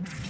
you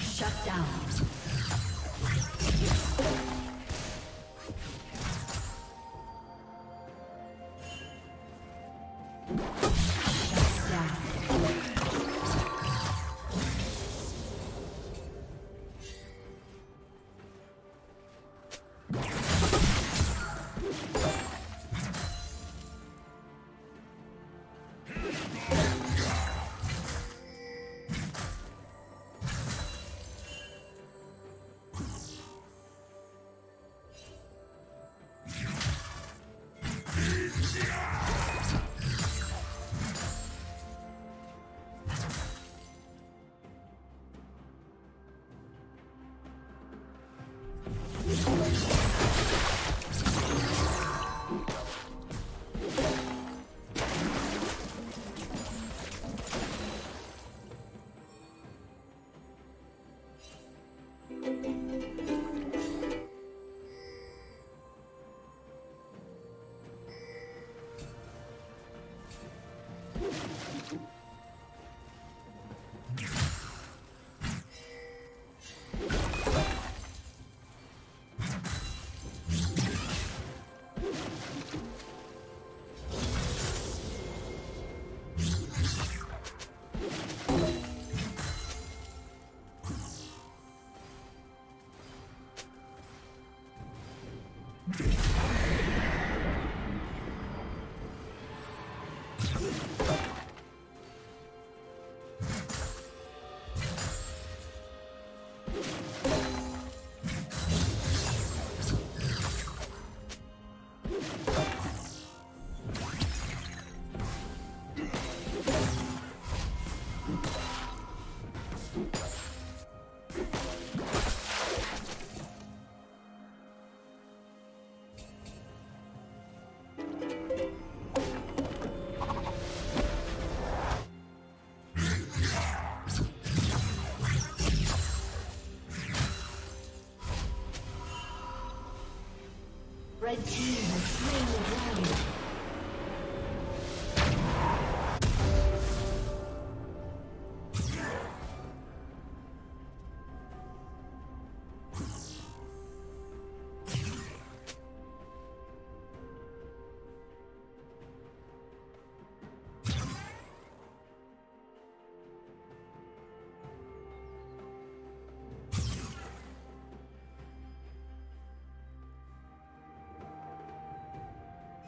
Shut down. Red team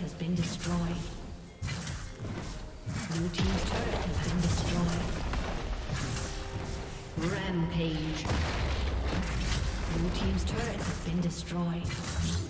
Has been destroyed. Blue Team's turret has been destroyed. Rampage. Blue Team's turret has been destroyed.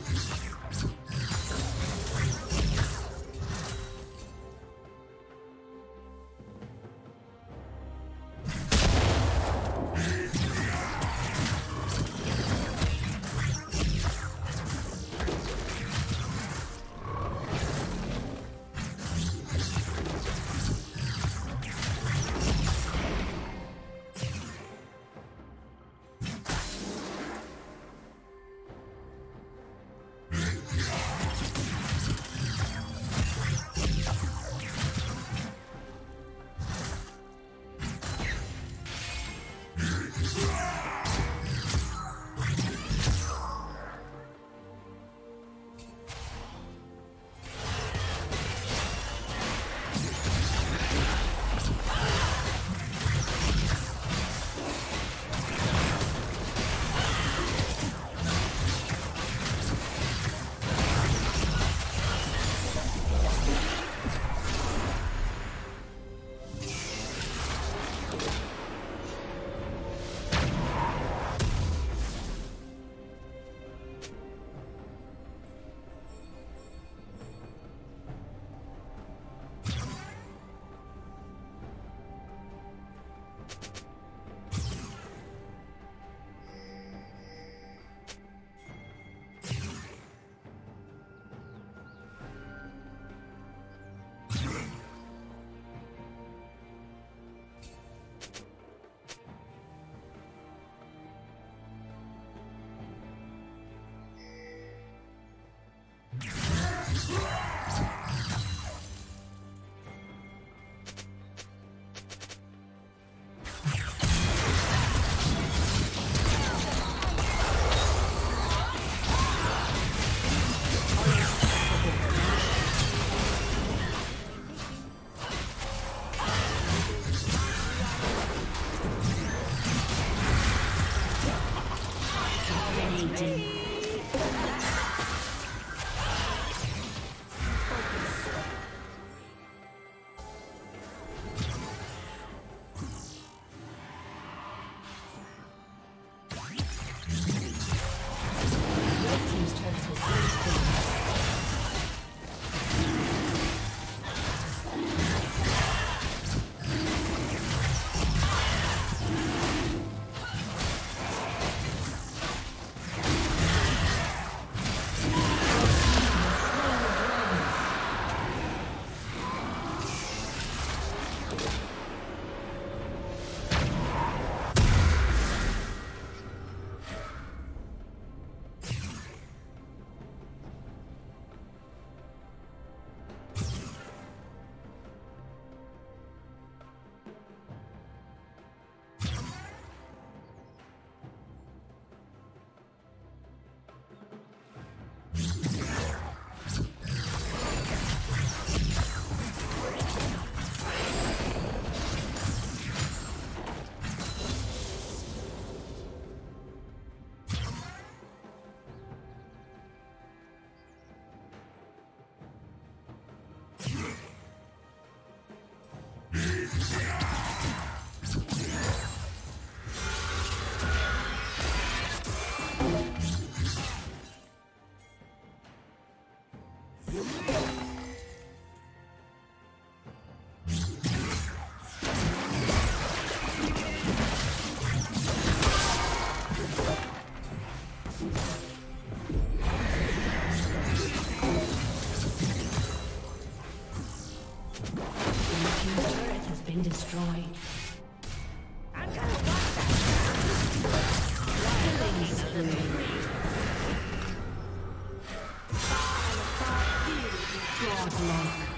Godlike.